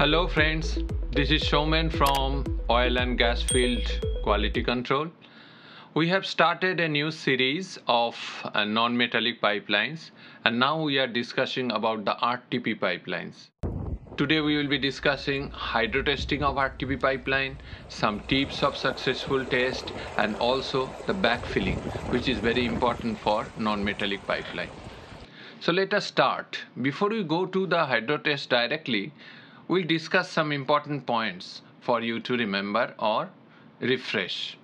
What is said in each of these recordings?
Hello friends, this is Showman from Oil and Gas Field Quality Control. We have started a new series of uh, non-metallic pipelines and now we are discussing about the RTP pipelines. Today we will be discussing hydrotesting of RTP pipeline, some tips of successful test and also the backfilling which is very important for non-metallic pipeline. So let us start. Before we go to the hydrotest directly, we'll discuss some important points for you to remember or refresh.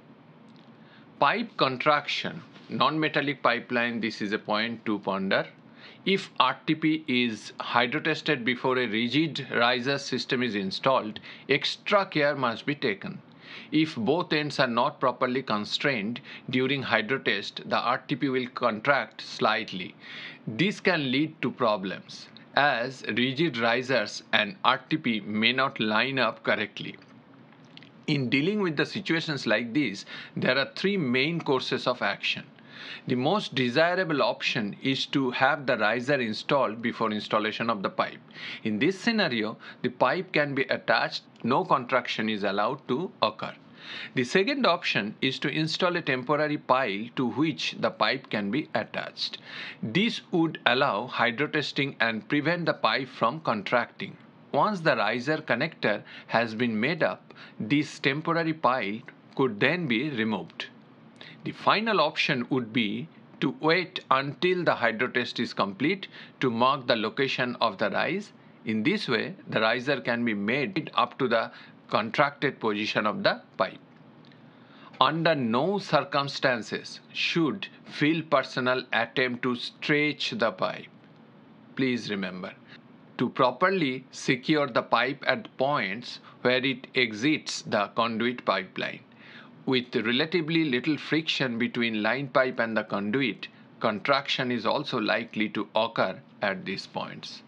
Pipe contraction, non-metallic pipeline, this is a point to ponder. If RTP is hydrotested before a rigid riser system is installed, extra care must be taken. If both ends are not properly constrained during hydrotest, the RTP will contract slightly. This can lead to problems as rigid risers and RTP may not line up correctly. In dealing with the situations like this, there are three main courses of action. The most desirable option is to have the riser installed before installation of the pipe. In this scenario, the pipe can be attached, no contraction is allowed to occur. The second option is to install a temporary pile to which the pipe can be attached. This would allow hydrotesting and prevent the pipe from contracting. Once the riser connector has been made up, this temporary pile could then be removed. The final option would be to wait until the hydrotest is complete to mark the location of the rise. In this way, the riser can be made up to the contracted position of the pipe. Under no circumstances should field personnel attempt to stretch the pipe. Please remember, to properly secure the pipe at points where it exits the conduit pipeline. With relatively little friction between line pipe and the conduit, contraction is also likely to occur at these points.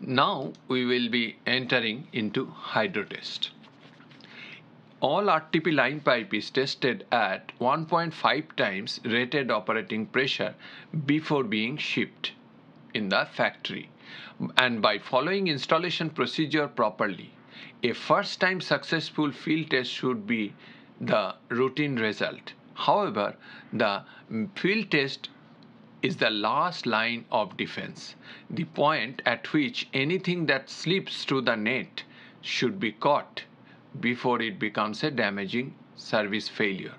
Now we will be entering into hydrotest. All RTP line pipe is tested at 1.5 times rated operating pressure before being shipped in the factory and by following installation procedure properly. A first time successful field test should be the routine result. However, the field test is the last line of defense, the point at which anything that slips through the net should be caught before it becomes a damaging service failure.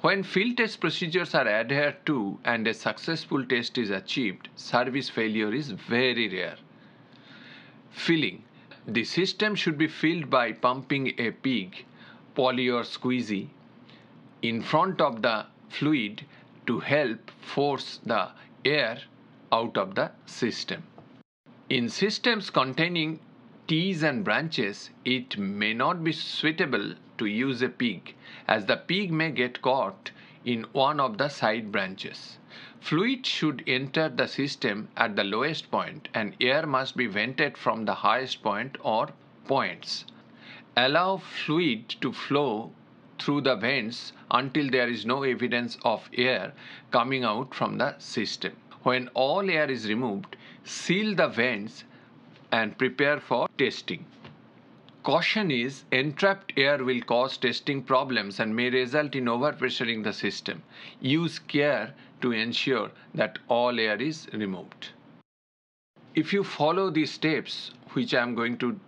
When field test procedures are adhered to and a successful test is achieved, service failure is very rare. Filling. The system should be filled by pumping a pig, poly or squeezy, in front of the fluid to help force the air out of the system. In systems containing tees and branches, it may not be suitable to use a pig as the pig may get caught in one of the side branches. Fluid should enter the system at the lowest point and air must be vented from the highest point or points. Allow fluid to flow through the vents until there is no evidence of air coming out from the system. When all air is removed, seal the vents and prepare for testing. Caution is entrapped air will cause testing problems and may result in overpressuring the system. Use care to ensure that all air is removed. If you follow these steps, which I am going to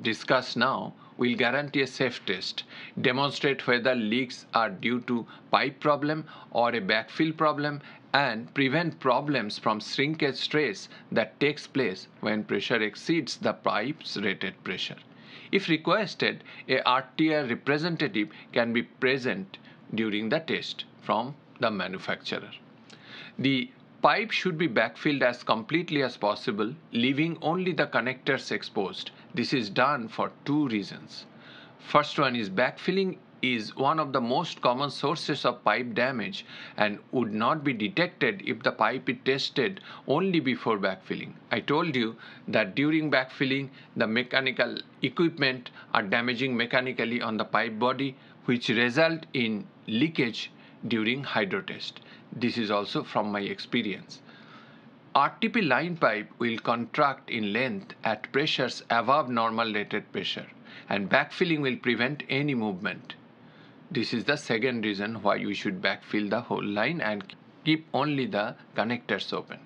discuss now, will guarantee a safe test, demonstrate whether leaks are due to pipe problem or a backfill problem and prevent problems from shrinkage stress that takes place when pressure exceeds the pipe's rated pressure. If requested, a RTR representative can be present during the test from the manufacturer. The pipe should be backfilled as completely as possible, leaving only the connectors exposed. This is done for two reasons. First one is backfilling is one of the most common sources of pipe damage and would not be detected if the pipe is tested only before backfilling. I told you that during backfilling the mechanical equipment are damaging mechanically on the pipe body which result in leakage during hydrotest. This is also from my experience. RTP line pipe will contract in length at pressures above normal rated pressure and backfilling will prevent any movement. This is the second reason why you should backfill the whole line and keep only the connectors open.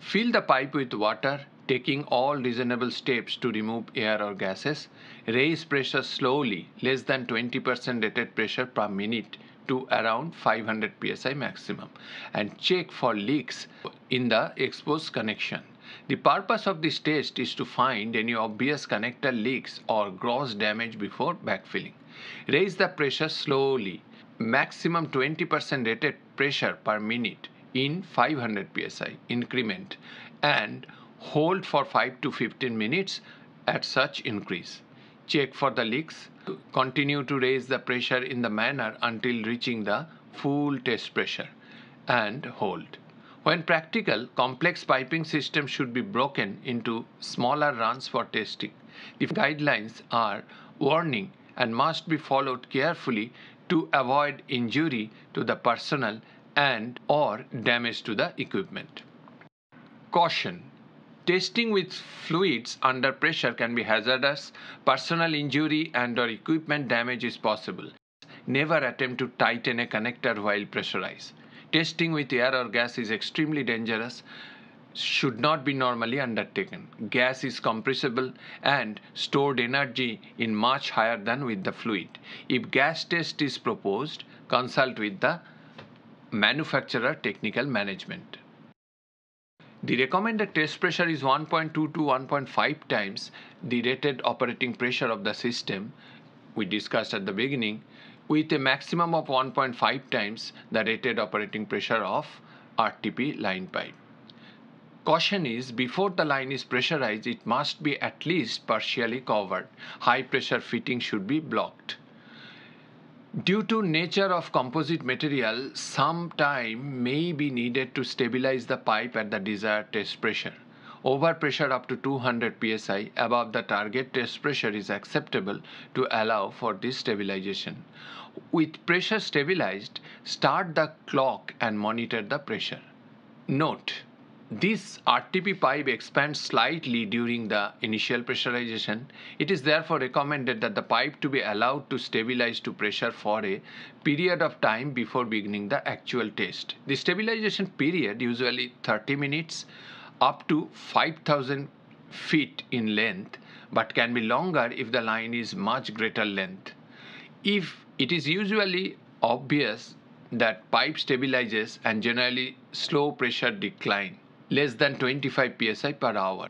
Fill the pipe with water, taking all reasonable steps to remove air or gases. Raise pressure slowly, less than 20% rated pressure per minute to around 500 psi maximum and check for leaks in the exposed connection. The purpose of this test is to find any obvious connector leaks or gross damage before backfilling. Raise the pressure slowly, maximum 20% rated pressure per minute in 500 psi increment and hold for 5 to 15 minutes at such increase. Check for the leaks. Continue to raise the pressure in the manner until reaching the full test pressure and hold. When practical, complex piping systems should be broken into smaller runs for testing. The guidelines are warning and must be followed carefully to avoid injury to the personnel and or damage to the equipment. Caution Testing with fluids under pressure can be hazardous. Personal injury and or equipment damage is possible. Never attempt to tighten a connector while pressurized. Testing with air or gas is extremely dangerous should not be normally undertaken. Gas is compressible and stored energy in much higher than with the fluid. If gas test is proposed, consult with the manufacturer technical management. The recommended test pressure is 1.2 to 1.5 times the rated operating pressure of the system we discussed at the beginning with a maximum of 1.5 times the rated operating pressure of RTP line pipe. Caution is before the line is pressurized, it must be at least partially covered. High pressure fitting should be blocked. Due to nature of composite material, some time may be needed to stabilize the pipe at the desired test pressure. Overpressure up to 200 psi above the target test pressure is acceptable to allow for this stabilization. With pressure stabilized, start the clock and monitor the pressure. Note this RTP pipe expands slightly during the initial pressurization. It is therefore recommended that the pipe to be allowed to stabilize to pressure for a period of time before beginning the actual test. The stabilization period usually 30 minutes up to 5000 feet in length but can be longer if the line is much greater length. If it is usually obvious that pipe stabilizes and generally slow pressure decline less than 25 psi per hour.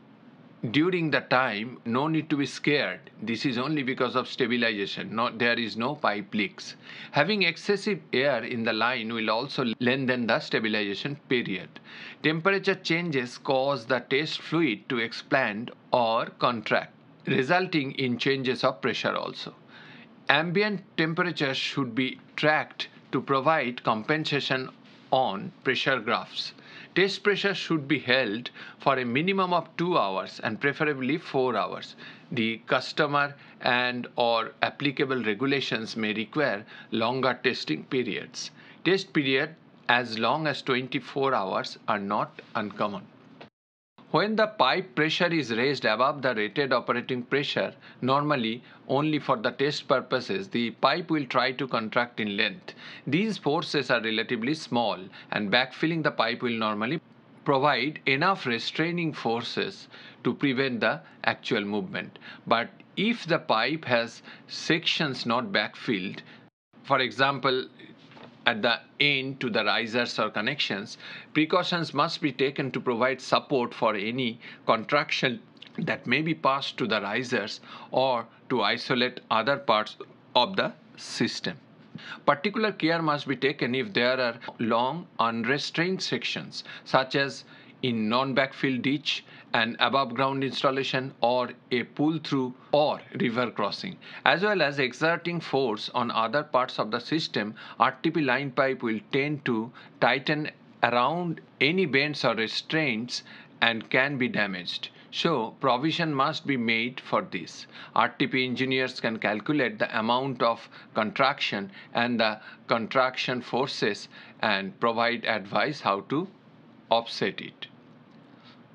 During the time, no need to be scared. This is only because of stabilization. No, there is no pipe leaks. Having excessive air in the line will also lengthen the stabilization period. Temperature changes cause the test fluid to expand or contract, resulting in changes of pressure also. Ambient temperature should be tracked to provide compensation on pressure graphs. Test pressure should be held for a minimum of 2 hours and preferably 4 hours. The customer and or applicable regulations may require longer testing periods. Test period as long as 24 hours are not uncommon. When the pipe pressure is raised above the rated operating pressure, normally only for the test purposes, the pipe will try to contract in length. These forces are relatively small and backfilling the pipe will normally provide enough restraining forces to prevent the actual movement. But if the pipe has sections not backfilled, for example, at the end to the risers or connections, precautions must be taken to provide support for any contraction that may be passed to the risers or to isolate other parts of the system. Particular care must be taken if there are long unrestrained sections such as in non-backfill ditch an above ground installation or a pull through or river crossing as well as exerting force on other parts of the system RTP line pipe will tend to tighten around any bends or restraints and can be damaged. So provision must be made for this. RTP engineers can calculate the amount of contraction and the contraction forces and provide advice how to offset it.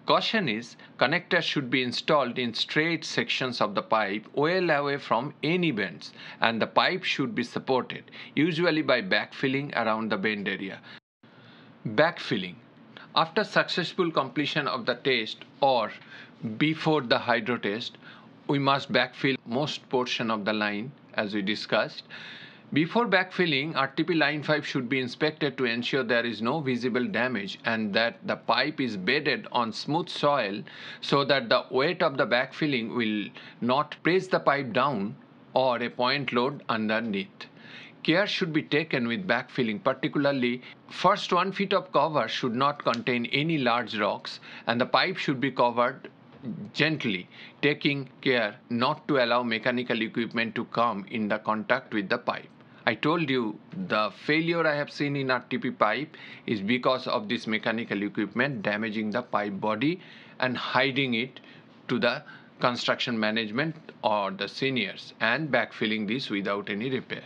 Caution is connectors should be installed in straight sections of the pipe well away from any bends and the pipe should be supported usually by backfilling around the bend area. Backfilling after successful completion of the test or before the hydro test we must backfill most portion of the line as we discussed before backfilling, RTP line pipe should be inspected to ensure there is no visible damage and that the pipe is bedded on smooth soil so that the weight of the backfilling will not press the pipe down or a point load underneath. Care should be taken with backfilling, particularly first one feet of cover should not contain any large rocks and the pipe should be covered gently, taking care not to allow mechanical equipment to come in the contact with the pipe. I told you the failure I have seen in RTP pipe is because of this mechanical equipment damaging the pipe body and hiding it to the construction management or the seniors and backfilling this without any repair.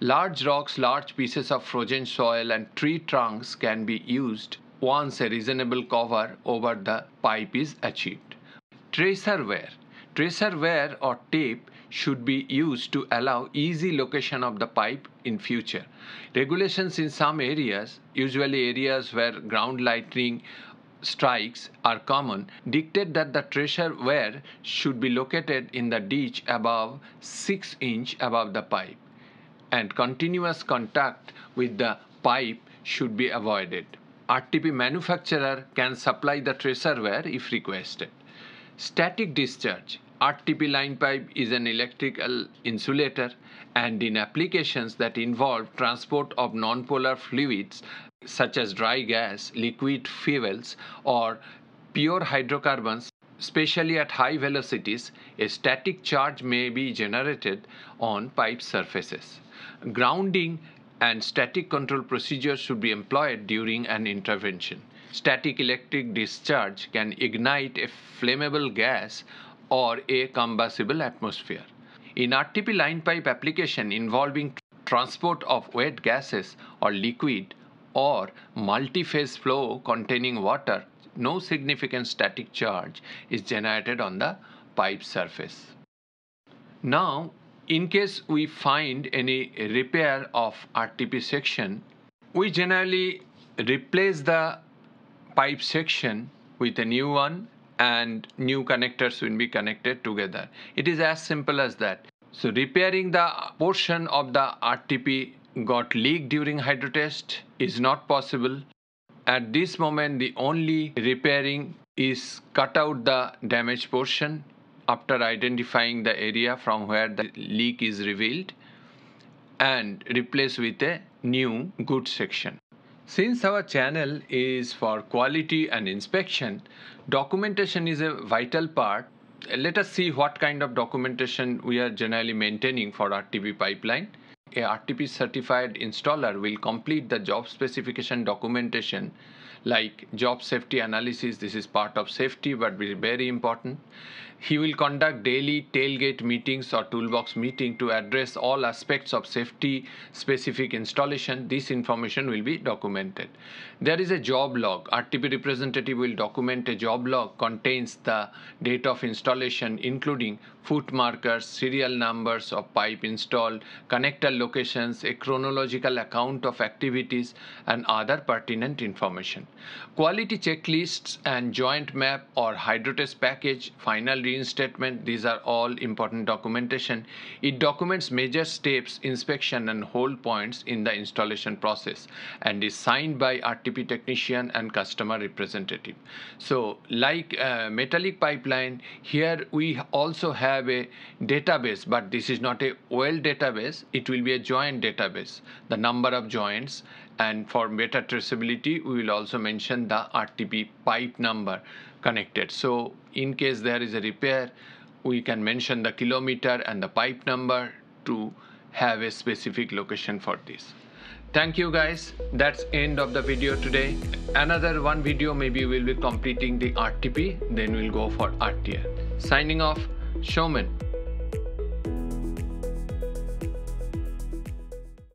Large rocks, large pieces of frozen soil and tree trunks can be used once a reasonable cover over the pipe is achieved. Tracer wire. Tracer wire or tape should be used to allow easy location of the pipe in future. Regulations in some areas, usually areas where ground lightning strikes are common, dictate that the tracer wire should be located in the ditch above 6 inch above the pipe and continuous contact with the pipe should be avoided. RTP manufacturer can supply the tracer wire if requested. Static discharge RTP line pipe is an electrical insulator and in applications that involve transport of nonpolar fluids such as dry gas, liquid fuels or pure hydrocarbons, especially at high velocities, a static charge may be generated on pipe surfaces. Grounding and static control procedures should be employed during an intervention. Static electric discharge can ignite a flammable gas or a combustible atmosphere. In RTP line pipe application involving transport of wet gases or liquid or multi-phase flow containing water, no significant static charge is generated on the pipe surface. Now, in case we find any repair of RTP section, we generally replace the pipe section with a new one and new connectors will be connected together. It is as simple as that. So repairing the portion of the RTP got leaked during hydro test is not possible. At this moment, the only repairing is cut out the damaged portion after identifying the area from where the leak is revealed and replace with a new good section. Since our channel is for quality and inspection, documentation is a vital part. Let us see what kind of documentation we are generally maintaining for RTP pipeline. A RTP certified installer will complete the job specification documentation like job safety analysis. This is part of safety but very important. He will conduct daily tailgate meetings or toolbox meeting to address all aspects of safety specific installation. This information will be documented. There is a job log. RTP representative will document a job log contains the date of installation including foot markers, serial numbers of pipe installed, connector locations, a chronological account of activities and other pertinent information. Quality checklists and joint map or hydrotest package, final reinstatement, these are all important documentation. It documents major steps, inspection and hold points in the installation process and is signed by RTP technician and customer representative. So like uh, metallic pipeline, here we also have a database, but this is not a weld database. It will be a joint database, the number of joints and for better traceability, we will also mention the RTP pipe number connected. So in case there is a repair, we can mention the kilometer and the pipe number to have a specific location for this. Thank you guys. That's end of the video today. Another one video maybe we'll be completing the RTP, then we'll go for RTR. Signing off, Showman.